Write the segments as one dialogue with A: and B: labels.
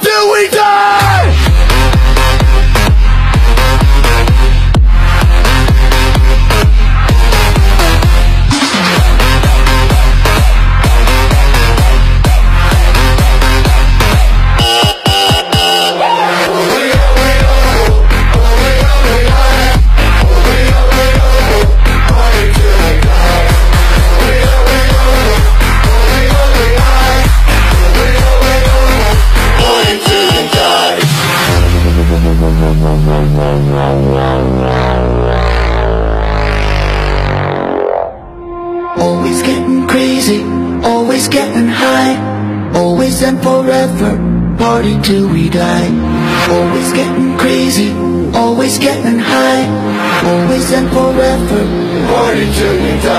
A: do we die? getting crazy Always getting high. Always and forever Party till we die. Always getting crazy Always getting high. Always and forever Party till we die.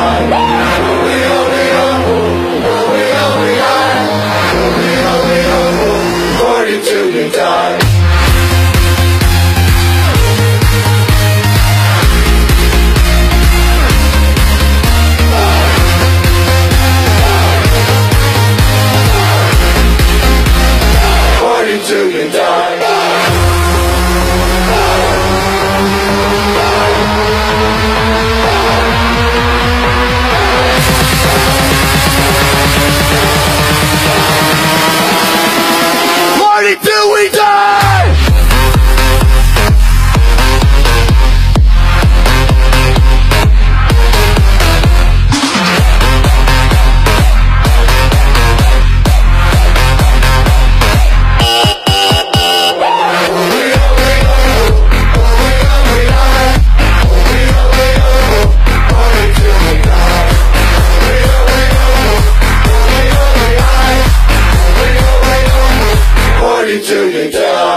A: Party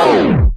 A: Oh.